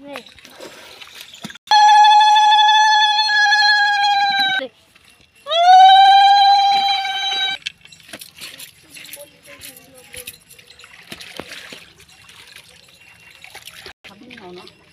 네. 네. 밥이 나오나?